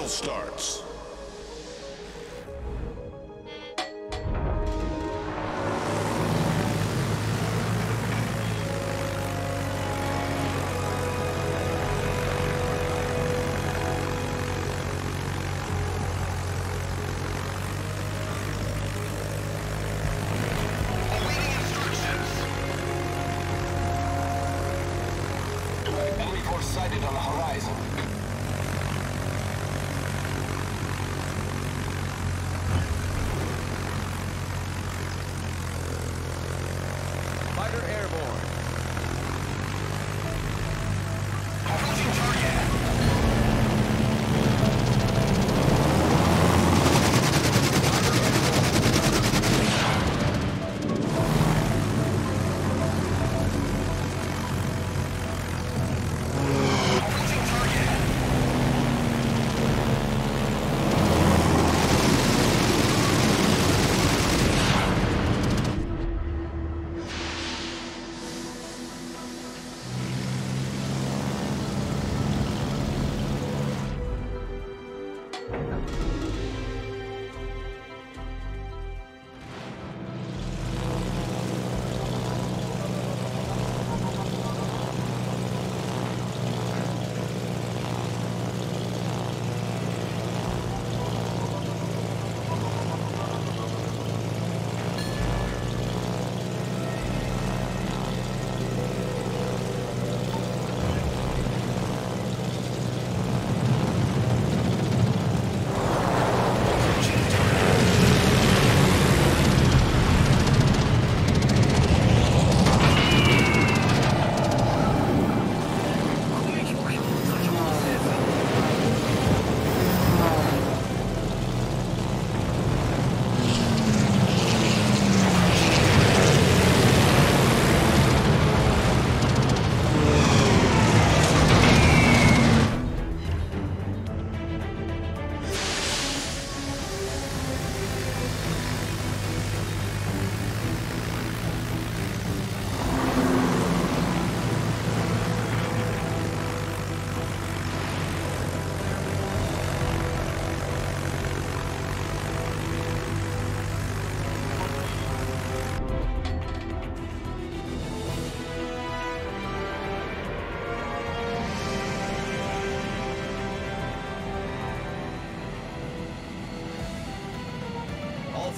battle starts. Fighter airborne.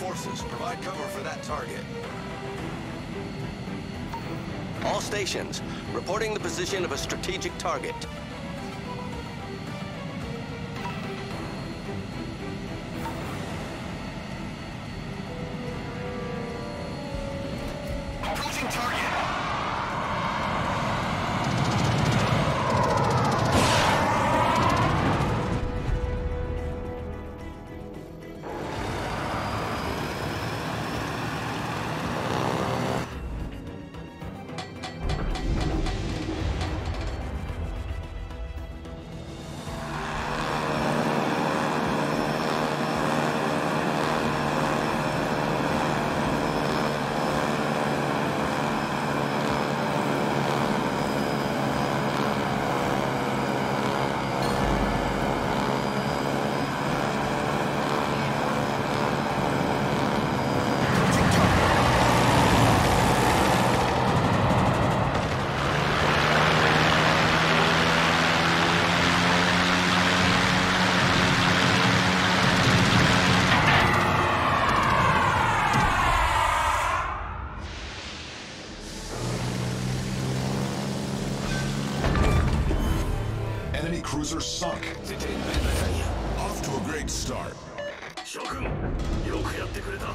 Forces, provide cover for that target. All stations, reporting the position of a strategic target. Great start. 諸君よくやってくれた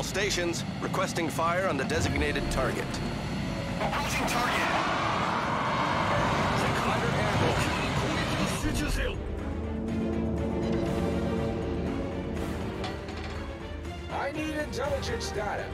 All stations, requesting fire on the designated target. Approaching target! I need intelligence data.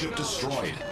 Battleship destroyed.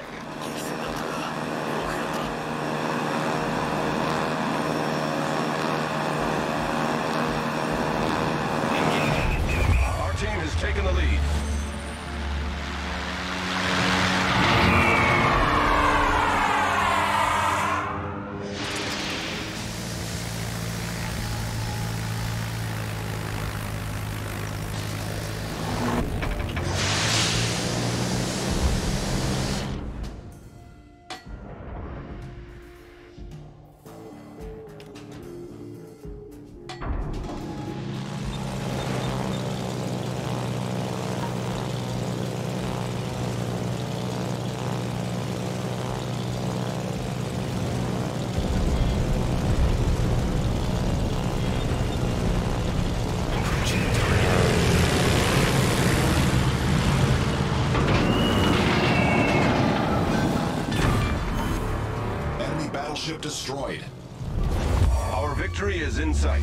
Enemy destroyed. Our victory is in sight.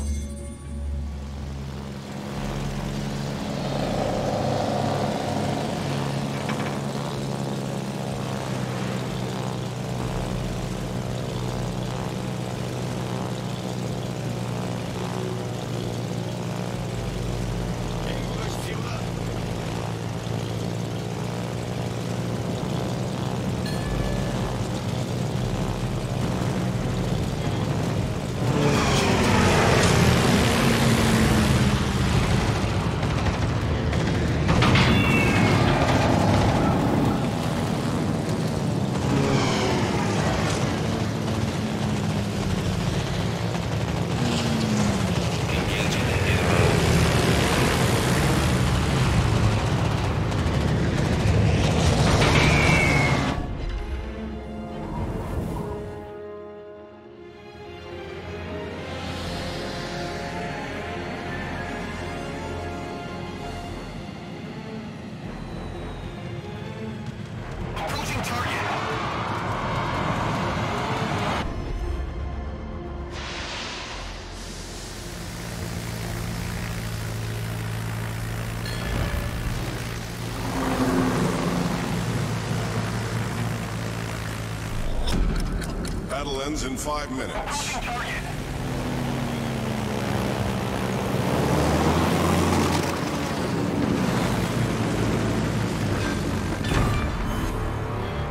In five minutes.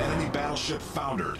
Enemy battleship foundered.